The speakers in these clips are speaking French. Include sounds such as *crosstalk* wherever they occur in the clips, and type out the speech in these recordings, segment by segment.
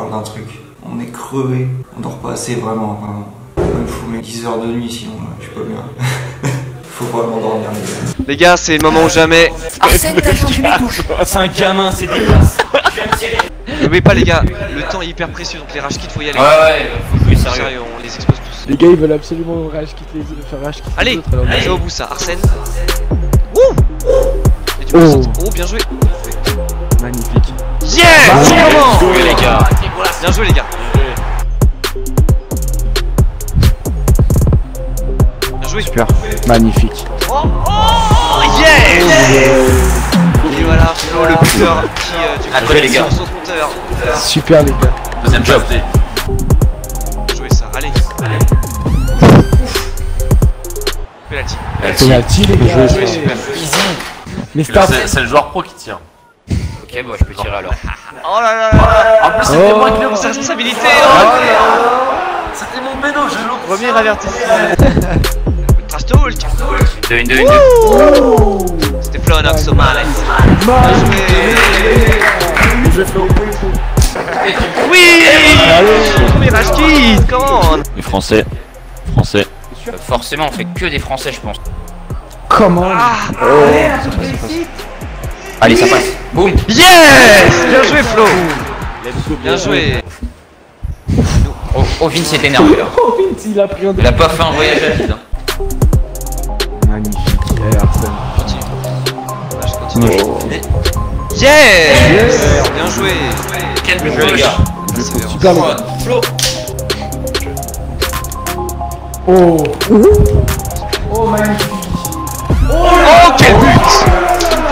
parle d'un truc. On est crevé, on dort pas assez vraiment. vraiment. Moi, il me faut mes 10 heures de nuit sinon euh, je suis pas bien. *laughs* faut pas m'endormir les gars. Les gars, c'est le moment ou jamais. Arsène, t'as changé mes touches C'est un gamin, c'est dégueulasse. N'oubliez pas, les gars, le temps est hyper précieux donc les rage kits, faut y aller. Ouais, ouais, faut jouer Sérieux, sérieux. on les expose tous. Les gars ils veulent absolument rage quitte les faire rage quitte Allez, les autres alors allez au bout ça, Arsène. Ouh Et tu peux Oh. Oh, bien joué. magnifique. Yeah Comment? Jouez les gars. Bien joué, les gars. Bien joué. Super, magnifique. Oh, yes Et voilà, Flo, le buteur qui, euh, du coup, est les gars. sur son compteur. Super les gars. Deuxième job. Bien joué ça, allez. Penalty. Penalty les gars. Joué, super. C'est le joueur pro qui tire. Ok, bon, je peux tirer alors. Oh là là là En plus, c'était Oh. moi qui l'ai Sa responsabilité Ah, oh, C'était mon pédo, je l'ai Premier avertissement. Trash talk. Deux, une, deux, une, deux. C'était Flonox au mallet. Bien joué. Oui Premier rage kit, comment Les Français. Français. Euh, Forcément, on fait que des Français, je pense. Comment Allez, ça passe. Boum. Yes Bien joué Flo Bien joué Oh, oh Vince s'est énervé là. Oh Vince il a pris un Il a pas fait un voyage à vide. hein. Magnifique. Eh, Arsène. Continue. Je continue. Yes Bien joué Quel les gars. Persévérance. Super. Flo. Oh. Oh magnifique. Oh quel but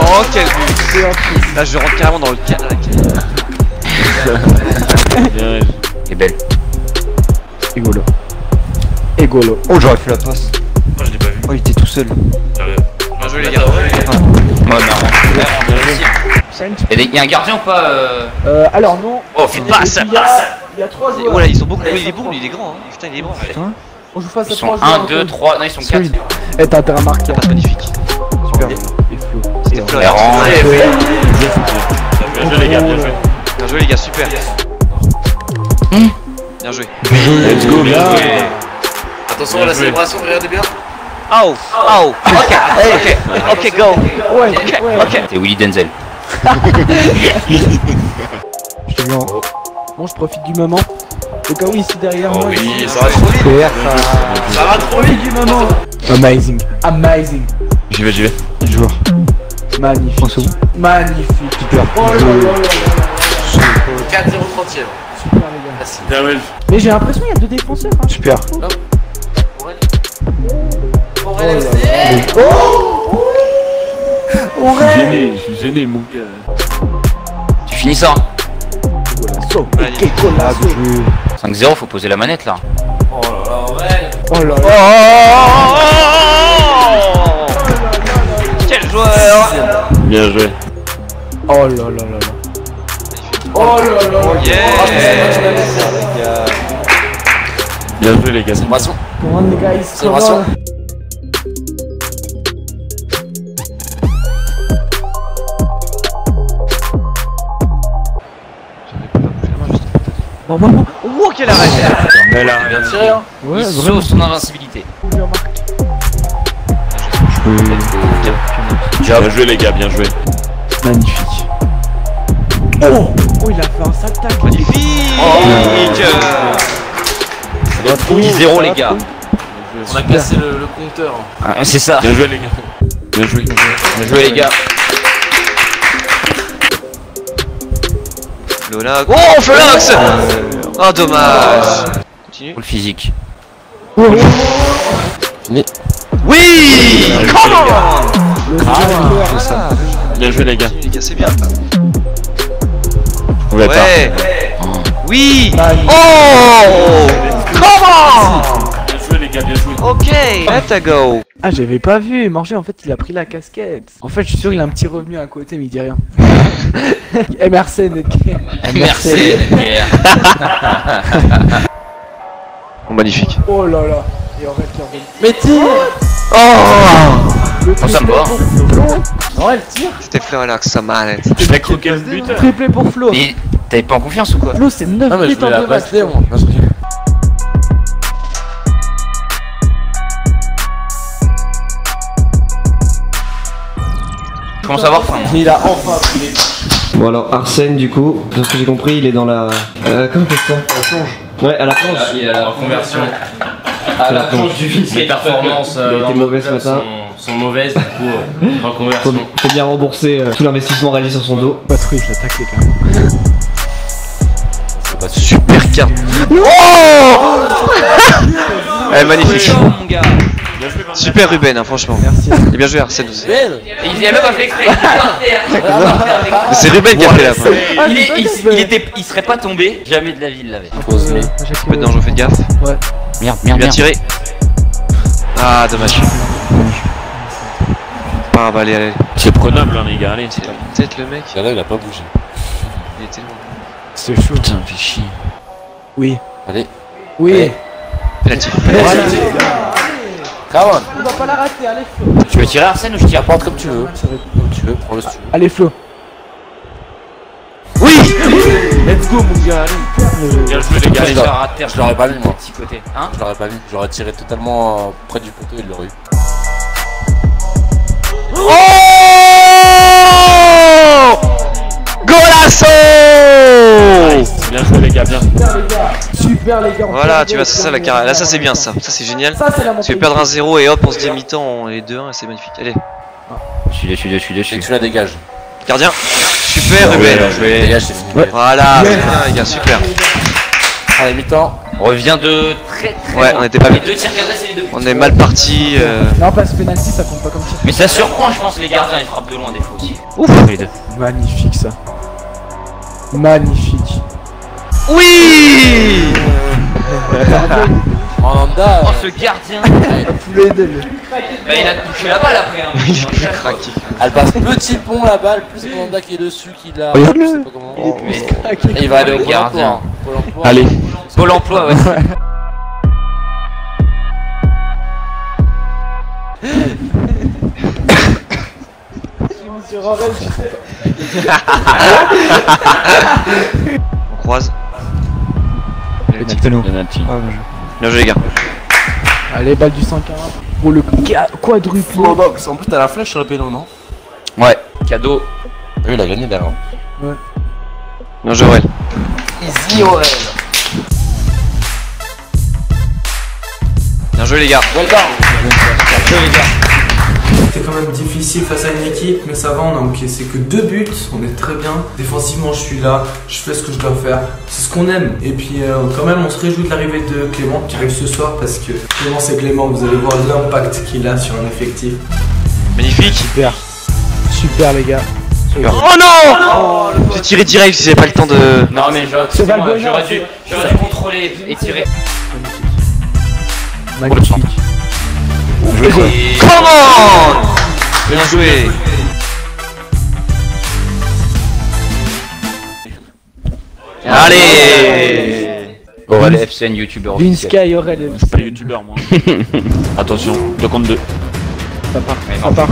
Oh quel but Là je rentre carrément dans le cadre. *laughs* Bien, Il est belle. Égolo. Égolo. Oh, j'aurais fait la passe. Moi je l'ai pas vu. Oh, il était tout seul. Bien joué les gars. Ouais, mais Il y, a un gardien ou pas euh... Euh, alors non. Oh fais passe Il y a, il y a trois joueurs. Oh là ils sont beaucoup. Oui, il est bon, il est grand. Hein. Putain il est grand. On joue face à Ils sont trois joueurs. 1, 2, 3, non ils sont 4. Solide. Eh, t'as intérêt à marquer. Passe magnifique. Super. Bien joué les gars, bien joué. Bien joué les gars, super. Bien joué. Let's go, bien joué. Attention à la célébration, regardez bien. Oh Oh Ok Ok Ok go Ouais, Ok ouais. Ok C'est Willy Denzel. Je te viens. Bon, je profite du moment. Au cas où ici derrière Oh moi. oui, ça va trop vite. Ça va trop vite. du moment. Amazing. Amazing. J'y vais, j'y vais. Joueur. Magnifique. Magnifique. Super. Oh là là là là. 4-0 30 Super les gars. Bien ouais. Mais j'ai l'impression qu'il y a deux défenseurs. Hein. Super. Aurélien, Gêné, je suis gêné mon gars. Tu finis ça. hein. Golasso. Magnifique. Et golasso. 5-0, faut poser la manette là. Oh là là, Aurélien. Oh là là. Oh Bien joué. Oh là là là là. Oh là là là. Yes Bien joué les gars. Célébration. Come on les guys. C'est come brassant. on. Bon, bon, bon. Oh quel arrêt Belle Bien tiré, hein. Ouais, il sauve son invincibilité. Bien joué les gars, bien joué. Magnifique. Oh Oh, il a fait un sale tacle. Magnifique Oui, 0 les gars. On a cassé le, le compteur. Ah, C'est ça. Bien joué les gars. Bien joué. Bien joué les gars. Lola. Oh Flolox Oh dommage Continue. Pour le physique. Oui Bien joué les gars. on Les gars c'est bien. Ouais Oui Oh Comment Bien joué les gars, bien joué. Ok Let a go Ah, j'avais pas vu. Manger, en fait, il a pris la casquette. En fait, je suis sûr qu'il a un petit revenu à côté, mais il dit rien. MRC. *laughs* Merci. *laughs* Oh magnifique Oh là là. Et en Mais tire Oh Le Oh, ça me va. Flo. Non, elle tire. C'était Flolox sa manette Je l'ai croqué le but. Triplé pour Flo. Mais T'avais pas en confiance ou quoi Flo, c'est 9 Non, mais je minutes en deux matchs. je commence à avoir faim. Il a enfin pris les Bon alors Arsène du coup, de ce que j'ai compris, il est dans la... Euh, comment on fait ça? La plonge. Ouais, à la plonge. Il est à la reconversion. À la plonge du vice. Les performances Il a euh, été dans mauvais ce matin. sont, sont mauvaises, du coup, euh, Faut, reconversion. faut bien rembourser euh, tout l'investissement réalisé sur son dos. Pas truc, j'attaque les gars. Super carte. Oh Eh, magnifique. Chaud, mon gars. Super Ruben, hein, franchement. Merci. Et bien joué Arsène aussi. il même pas fait exprès. C'est Ruben qui a fait la fin. Il, est- il, il était, il serait pas tombé, jamais de la vie il l'avait. Peu de danger, faites gaffe. Merde, Bien tiré. Ah, dommage. Ah, bah allez, allez. C'est prenable, hein, les gars, allez. Peut-être le mec. Là, il a pas bougé. Il était loin. C'est chaud. Putain, fais chier. Oui. Allez. Oui. Penalty. Come on. On va pas la rater, allez Flo. Tu veux tirer Arsène ou je tire Apporte comme tu veux. Comme tu veux, prends-le si tu veux. Allez Flo. Oui Let's go, mon gars, allez. Bien joué, les gars. Allez, je je l'aurais- rate terre, je l'aurais pas mis, moi. Petit côté. Hein Je l'aurais pas mis. J'aurais tiré totalement euh, près du poteau, il l'aurait eu. Oh Golasso Bien joué, les gars, bien. Super les gars. on Voilà, fait tu vois, c'est ça la carrière. Là, ça c'est bien ça. Ça c'est génial. Ça la Tu fais perdre un 0 et hop, on se dit mi-temps, on est 2-1 et c'est magnifique. Allez, Je suis dessus, dessus, Et dessus. tu la dégages. gardien. Super Ruben. Dégage, c'est fini. Voilà, les gars, super. Allez, mi-temps. On revient de très très Ouais, loin. on était pas Les bien. deux tirs cadrés, c'est les deux. On est mal parti. euh, Non, parce que penalty ça compte pas comme tir. Mais ça surprend, je pense, les gardiens, ils frappent de loin des fois aussi. Ouf Les deux. Magnifique ça. Magnifique. Oui *laughs* Miranda. Oh, ce gardien Poulet de lui. Bah, il a touché la balle après. Hein. Il est craqué. Elle passe petit pont la balle, plus Miranda qui est dessus, qui l'a. Regarde-le. je sais pas comment. Mais- Et il va aller au emploi. gardien. hein. Pôle emploi. Allez. Pôle emploi, ouais. *laughs* On croise. Penalty. Bien joué les gars. Allez, balle du 140 pour le qua- quadruple. En plus, t'as la flèche sur le péno, non Ouais. Cadeau. Oui, il a gagné derrière. Bien joué Aurel. Easy Aurel. Bien joué les gars. C'était quand même difficile face à une équipe, mais ça va, on a encaissé que deux buts, on est très bien. Défensivement, je suis là, je fais ce que je dois faire, c'est ce qu'on aime. Et puis, euh, quand même, on se réjouit de l'arrivée de Clément qui arrive ce soir parce que Clément, c'est Clément, vous allez voir l'impact qu'il a sur un effectif. Magnifique. Super. Super les gars. Oh non J'ai tiré direct si j'avais pas le temps de. Non, mais dû, j'aurais dû contrôler et tirer. Magnifique. Et- Come on Bien joué. Allez Aurel FCN, youtubeur officiel. Vinska et Aurel. *laughs* Je suis pas youtubeur, moi. Attention, 2 contre 2. Ça part. Mais Ça non, part.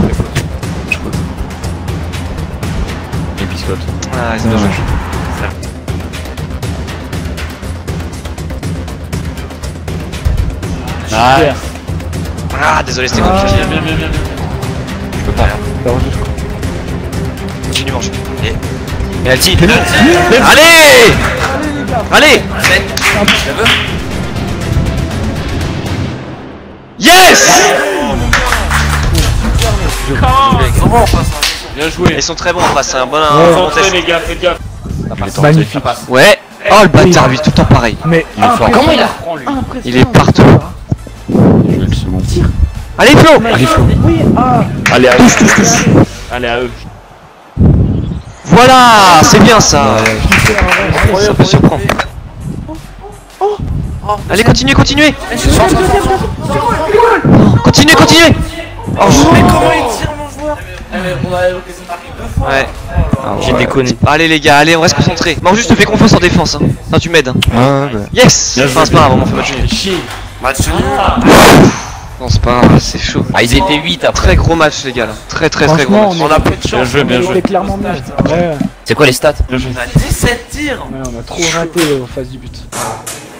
Et biscotte. Ah, c'est bien Ah, désolé, c'était compliqué. Bien, bien, bien, bien. Je peux pas. hein. Alors, je crois. Continue, mange. Et- Penalty. Allez Allez Yes Bien joué. Ils sont très bons en face, un bon, un Ouais. bon les gars, faites gaffe. Magnifique. Ouais. Oh le bâtard, lui, tout le temps pareil. Mais Comment il lui Il est partout. Le second. Allez Flo Allez, Flo. Oui, ah. Allez, à eux. Allez, à eux. Voilà, c'est bien ça. Ça peut surprendre. Allez, continuez, continuez. Continuez, continuez. Oh, Ouais. J'ai déconné. Allez les gars, allez, on reste concentré. Bon, juste fais confiance en défense. Hein. Non, tu m'aides. Hein. Yes. Bien Enfin, joué, c'est pas grave, on fait match nul. Chier. Non, c'est pas grave, c'est chaud. Ah, ils étaient 8 après. Très gros match, les gars. là. Très, très, très gros Franchement, match. on On a peu de chance. Bien joué, bien on joué. clairement. Ouais. C'est quoi les stats 17 tirs Ouais, on a trop raté en face du but.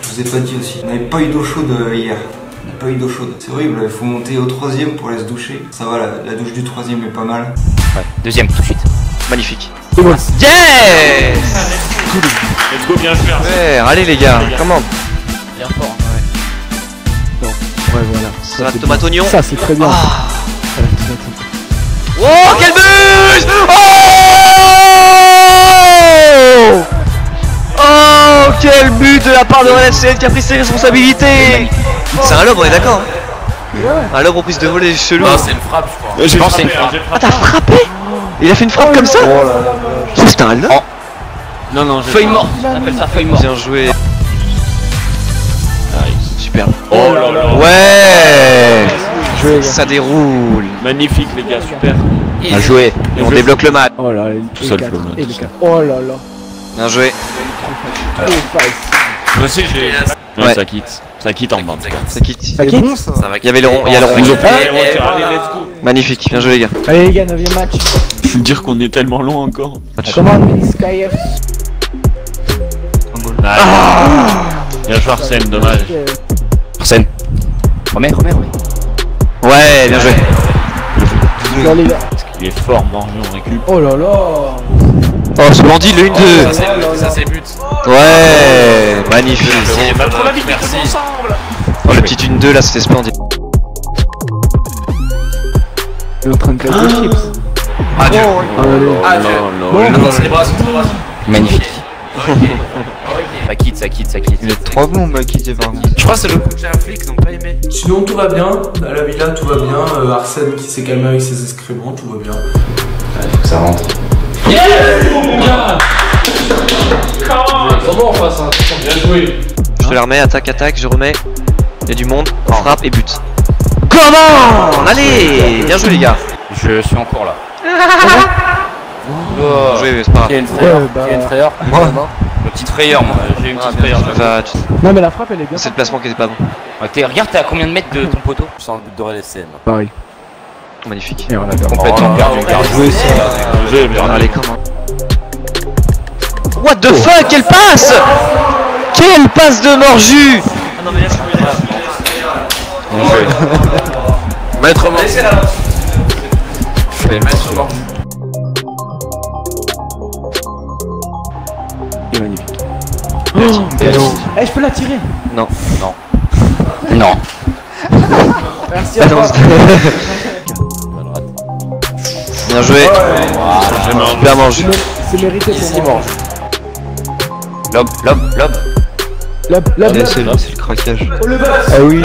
Je vous ai pas dit aussi. On n'avait pas eu d'eau chaude euh, hier. On n'a pas eu d'eau chaude. C'est horrible, il faut monter au troisième pour aller se doucher. Ça va, la, la douche du troisième est pas mal. Ouais, deuxième tout de suite. Magnifique. Bon. Yes Let's go, bien. Ouais, allez les gars, comment Bien fort. Tomate bien. oignon Ça, c'est très bien. Ah. Tomate. Oh, quel but Oh Oh, quel but de la part de RFCN qui a pris ses responsabilités C'est un lobe, on est d'accord hein Un lobe en prise de volée chelou. Non, c'est une frappe, je crois. J'ai pense que c'est une frappe. Ah, t'as frappé Il a fait une frappe comme ça Oh, C'était un lobe Non, non, j'ai. Feuille morte. On appelle ça feuille morte. Bien joué. Super. Oh là là. Ouais Joué. Ça déroule. Magnifique, les gars, super. Bien joué. Et on débloque le match. Oh là, Tout seul, le quatre. Oh là là. Bien joué. Moi aussi, j'ai. Ouais. Ça quitte. Ça quitte en bas. Ça quitte. Ça quitte bon ça Ça va Il y avait le rond, il y a le rond. Les retirs. Allez, let's go. Magnifique, bien joué les gars. Allez les gars, 9ème match. Dire qu'on est tellement loin encore. Comment Skyf Bien joué, Arsène, dommage. Arsène. Remets, remets, remets. Ouais, bien joué. Les gars. Il est fort, Morgan, on récup. Oh là là. Oh, ce bandit, le 1-2. Ça, c'est ça, c'est but. Ouais, magnifique. Merci. Oh, le petit 1-2 là, c'était splendide. Il est en train de casser les chips. Adieu. Oh. Ah, bras, c'est les bras. Magnifique. Ça quitte, ça quitte, ça quitte. Il est trop bon, qui par contre. Je crois que c'est le coup que j'ai un flic, donc pas aimé. Sinon, tout va bien. À la villa, tout va bien. Euh, Arsène qui s'est calmé avec ses excréments, tout va bien. Ça rentre. Comment on passe hein? Bien joué. Je te la remets, attaque, attaque, je remets. Il y a du monde, frappe et but. Comment Allez Bien joué les gars. Je suis en cours là. Bien joué, mais c'est pas grave. Qui a une frayeur? Ouais, bah- a une frayeur? Une petite frayeur, moi. J'ai une Ah, petite frayeur. Va, tu- Non mais la frappe elle est bien. C'est le placement qui était pas bon. Ouais, t'es- regarde, t'es à combien de mètres de ton poteau Je sens le but de LSM. Pareil. Magnifique. Et on a. Complètement perdu. perdu. Bien joué, bien Allez, comment What the fuck Quelle passe Quelle passe de Morju *laughs* Maître mort. Je vais mettre mort. Il Eh je peux la tirer. Non. Non. Merci Ah à non, toi. Bien joué. Bien mangé. C'est mérité pour moi. Lob, lob, lob. Lob, lob, lob. c'est le, c'est le craquage. Ah oui.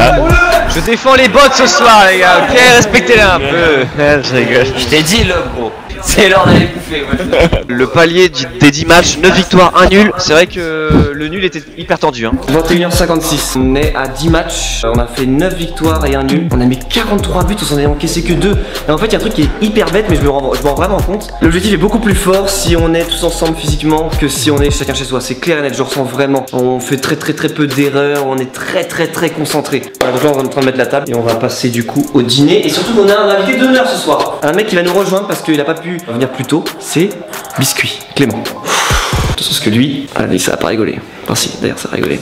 Je défends les bots ce soir les gars, ok Respectez-les un peu. Je rigole. Je t'ai dit lob, gros. C'est l'heure d'aller bouffer. ouais. Le palier du- des 10 matchs, 9 victoires, 1 nul. C'est vrai que le nul était hyper tendu. Hein. 21h56, on est à 10 matchs, on a fait 9 victoires et un nul, on a mis 43 buts, on s'en est encaissé que 2. Et en fait, il y a un truc qui est hyper bête, mais je me rends, je me rends vraiment compte. L'objectif est beaucoup plus fort si on est tous ensemble physiquement que si on est chacun chez soi. C'est clair et net, je ressens vraiment. On fait très très très peu d'erreurs, on est très très très concentré. Voilà, donc là, on est en train de mettre la table et on va passer du coup au dîner. Et surtout, on a un invité d'honneur ce soir. Un mec qui va nous rejoindre parce qu'il a pas pu venir plus tôt, c'est Biscuit, Clément. Tout ce que lui, allez, ça va pas rigoler. Enfin, si, d'ailleurs, ça va rigoler.